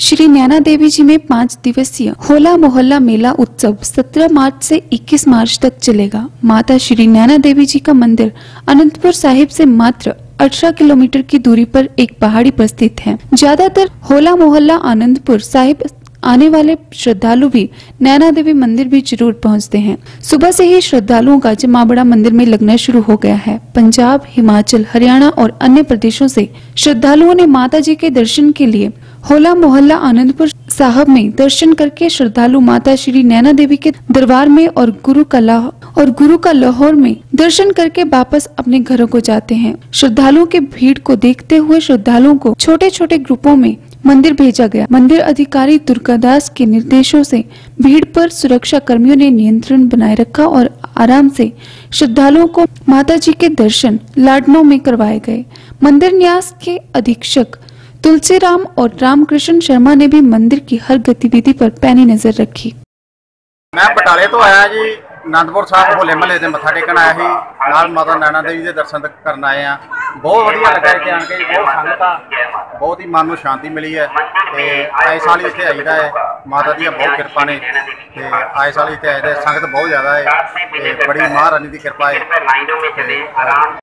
श्री नैना देवी जी में पाँच दिवसीय होला मोहल्ला मेला उत्सव 17 मार्च से 21 मार्च तक चलेगा। माता श्री नैना देवी जी का मंदिर अनंतपुर साहिब से मात्र 18 किलोमीटर की दूरी पर एक पहाड़ी पर स्थित है। ज़्यादातर होला मोहल्ला आनंदपुर साहिब आने वाले श्रद्धालु भी नैना देवी मंदिर भी ज़रूर पहुँचते हैं। सुबह से ही श्रद्धालुओं का जमावड़ा मंदिर में लगना शुरू हो गया है। पंजाब, हिमाचल, हरियाणा और अन्य प्रदेशों से श्रद्धालुओं ने माता जी के दर्शन के लिए होला मोहल्ला आनंदपुर साहब में दर्शन करके श्रद्धालु माता श्री नैना देवी के दरबार में और गुरु का लाह और गुरु का लाहौर में दर्शन करके वापस अपने घरों को जाते हैं। श्रद्धालुओं के भीड़ को देखते हुए श्रद्धालुओं को छोटे छोटे ग्रुपों में मंदिर भेजा गया। मंदिर अधिकारी दुर्गादास के निर्देशों से भीड़ पर सुरक्षा कर्मियों ने नियंत्रण बनाए रखा और आराम से श्रद्धालुओं को माता जी के दर्शन लाडनों में करवाए गए। मंदिर न्यास के अधीक्षक तुलसीराम और रामकृष्ण शर्मा ने भी मंदिर की हर गतिविधि पर पैनी नजर रखी ਮੈਂ ਬਟਾਲੇ ਤੋਂ ਆਇਆ ਜੀ ਆਨੰਦਪੁਰ ਸਾਹਿਬ ਹੋਲੇ ਮਹੱਲੇ ਤੇ ਮੱਥਾ ਟੇਕਣ ਆਇਆ ਸੀ ਨਾਲ ਮਾਤਾ ਨੈਣਾ ਦੇਵੀ ਦੇ ਦਰਸ਼ਨ ਤ- ਕਰਨ ਆਏ ਆ ਬਹੁਤ ਵਧੀਆ ਲੱਗਾ ਇੱਥੇ ਆਣ ਕੇ ਜੀ, ਬਹੁਤ ਸੰਗਤ ਆ ਬਹੁਤ ਹੀ ਮਨ ਨੂੰ ਸ਼ਾਂਤੀ ਮਿਲੀ ਹੈ ਤੇ ਆਏ ਸਾਲ ਹੀ ਇੱਥੇ ਆਈਦਾ ਹੈ ਮਾਤਾ ਦੀਆਂ ਬਹੁਤ ਕਿਰਪਾ ਨੇ ਤੇ ਆਏ ਸਾਲ ਹੀ ਇੱਥੇ ਆਏ ਦੇ ਸੰਗਤ ਬਹੁਤ ਜ਼ਿਆਦਾ ਹੈ ਤੇ ਬੜੀ ਮਹਾਰਾਣੀ ਦੀ ਕਿਰਪਾ ਹੈ